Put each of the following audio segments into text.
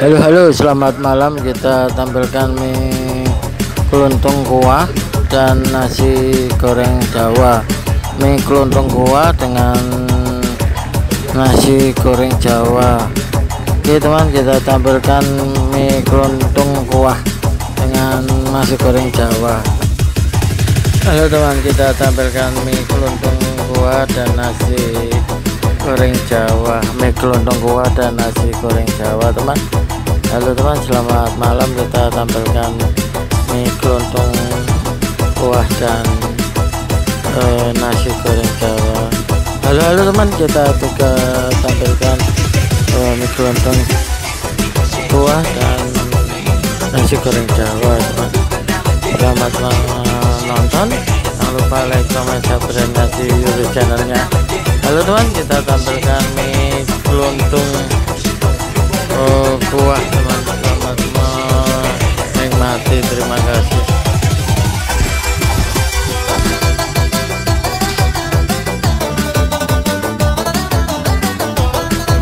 Halo halo selamat malam. Kita tampilkan mie keluntung kuah dan nasi goreng jawa. Mie keluntung kuah dengan nasi goreng jawa. Oke teman kita tampilkan mie keluntung kuah dengan nasi goreng jawa. Halo teman kita tampilkan mie keluntung kuah dan nasi goreng jawa mie keluntung kuah dan nasi goreng jawa teman. Halo teman selamat malam. Kita tampilkan mie kelontong kuah dan uh, nasi goreng jawa. Halo halo teman. Kita juga tampilkan uh, mie kelontong kuah dan nasi goreng jawa teman. Selamat menonton jangan lupa like comment subscribe nanti youtube channelnya halo teman. Kita tampilkan mie kelontong uh, kuah teman. Selamat menikmati. Terima kasih.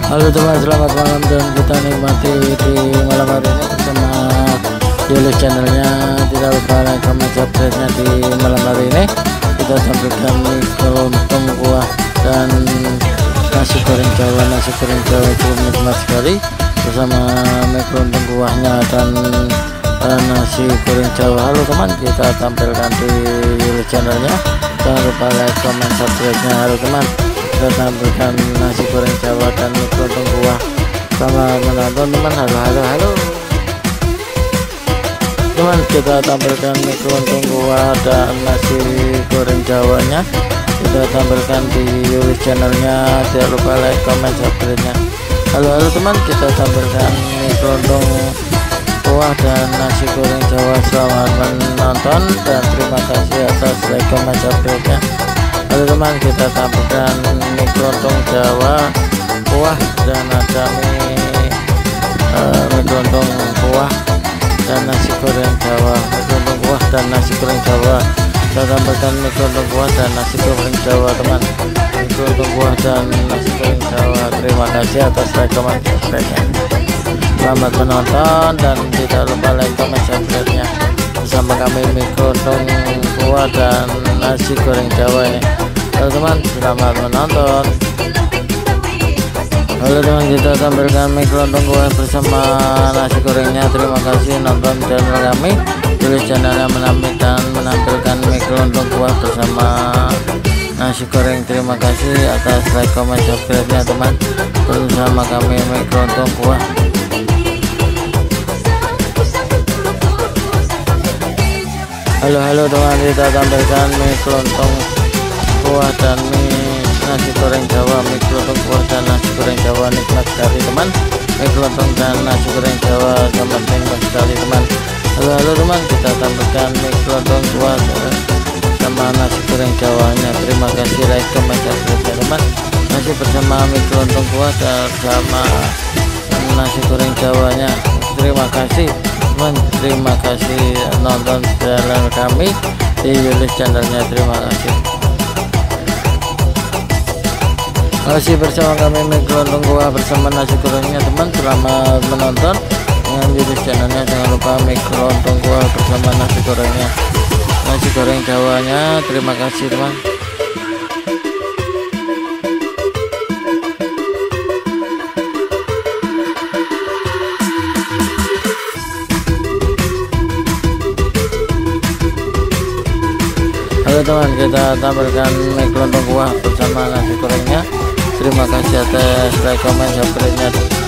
Halo teman. Selamat malam dan kita nikmati di malam hari ini bersama Yolo channelnya. Tidak lupa like comment subscribe nya di malam hari ini kita tampilkan mie kelontong kuah dan nasi goreng jawa. Nasi goreng jawa cukup nikmat sekali. Bersama mie kelontong kuahnya dan nasi goreng jawa. Halo teman. Kita tampilkan di channelnya. Jangan lupa like comment subscribe nya halo teman. Kita tampilkan nasi goreng jawa dan mie kelontong kuah. Selamat menonton teman. Halo halo halo teman kita tampilkan mie kelontong kuah dan nasi goreng jawanya. Kita tampilkan di YouTube channelnya. Jangan lupa like comment subscribe nya halo halo teman. Kita tampilkan mie kelontong kuah dan nasi goreng jawa. Selamat menonton dan terima kasih atas like comment subscribe nya halo teman kita tampilkan mie kelontong jawa. Kuah dan ada mie, uh, mie kelontong kuah dan nasi goreng jawa. Mie kuah dan nasi goreng jawa. Kita tampilkan mie kelontong kuah dan nasi goreng jawa teman. Mie kelontong kuah dan nasi goreng jawa. Terima kasih atas like comment subscribe nya selamat menonton dan tidak lupa like comment subscribe nya bersama kami mie kelontong kuah dan nasi goreng jawa ini. Halo teman selamat menonton halo teman kita tampilkan mie kelontong kuah bersama nasi gorengnya. Terima kasih nonton channel kami. Tulis channelnya menampilkan menampilkan mie kelontong kuah bersama nasi goreng. Terima kasih atas like comment subscribe nya teman bersama kami mie kelontong kuah halo halo teman kita tampilkan mie kelontong kuah dan mie goreng jawa nikmat sekali teman. Mie kelontong dan nasi goreng jawa sangat nikmat sekali teman. Halo halo teman. Kita tampilkan mie kelontong kuah sama nasi goreng jawanya. Terima kasih like comment subscribe ya teman. Masih bersama mie kelontong kuah dan sama nasi goreng jawanya. Terima kasih teman. Terima kasih nonton channel kami di YouTube channelnya. Terima kasih masih bersama kami mie kelontong kuah bersama nasi gorengnya. Teman selamat menonton. Dengan YouTube channelnya jangan lupa mie kelontong kuah bersama nasi gorengnya. Nasi goreng jawanya terima kasih teman. Halo teman. Kita tampilkan mie kelontong kuah bersama nasi gorengnya terima kasih atas like comment subscribe nya